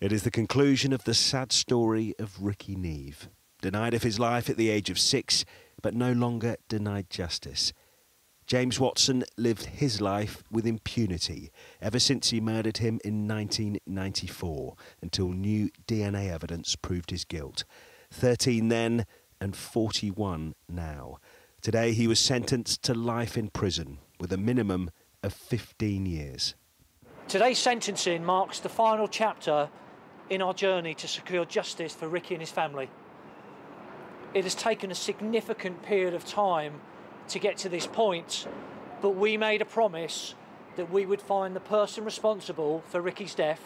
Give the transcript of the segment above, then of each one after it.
It is the conclusion of the sad story of Rikki Neave, denied of his life at the age of six, but no longer denied justice. James Watson lived his life with impunity ever since he murdered him in 1994 until new DNA evidence proved his guilt. 13 then and 41 now. Today he was sentenced to life in prison with a minimum of 15 years. Today's sentencing marks the final chapter in our journey to secure justice for Rikki and his family. It has taken a significant period of time to get to this point, but we made a promise that we would find the person responsible for Rikki's death,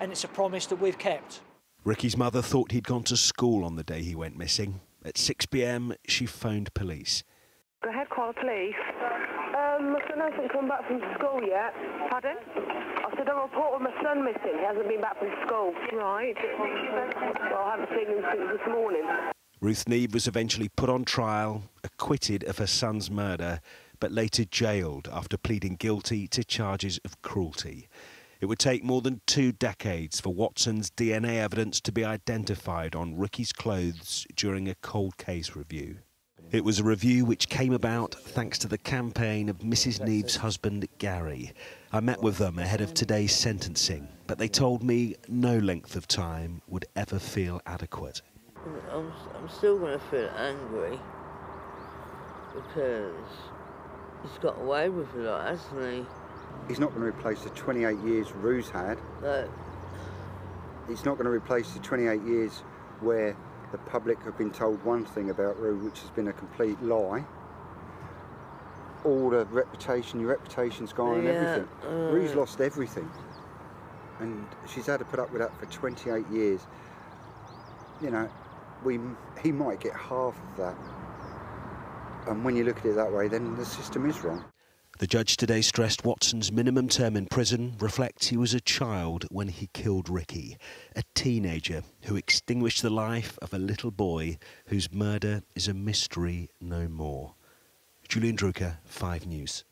and it's a promise that we've kept. Rikki's mother thought he'd gone to school on the day he went missing. At 6 pm, she phoned police. Go ahead, call the police. Um, my son hasn't come back from school yet. Pardon? I said I'll report with my son missing. He hasn't been back from school. Right. Well, I haven't seen him since this morning. Ruth Neave was eventually put on trial, acquitted of her son's murder, but later jailed after pleading guilty to charges of cruelty. It would take more than two decades for Watson's DNA evidence to be identified on Rikki's clothes during a cold case review. It was a review which came about thanks to the campaign of Mrs. Neave's husband, Gary. I met with them ahead of today's sentencing, but they told me no length of time would ever feel adequate. I'm, I'm still going to feel angry because he's got away with it, hasn't he? He's not going to replace the 28 years Ruse had. Like, He's not going to replace the 28 years where the public have been told one thing about Rue, which has been a complete lie. All the reputation, your reputation's gone and everything. uh. Rue's lost everything. And she's had to put up with that for 28 years. You know, we, he might get half of that. And when you look at it that way, then the system is wrong. The judge today stressed Watson's minimum term in prison reflects he was a child when he killed Rikki, a teenager who extinguished the life of a little boy whose murder is a mystery no more. Julian Drucker, 5 News.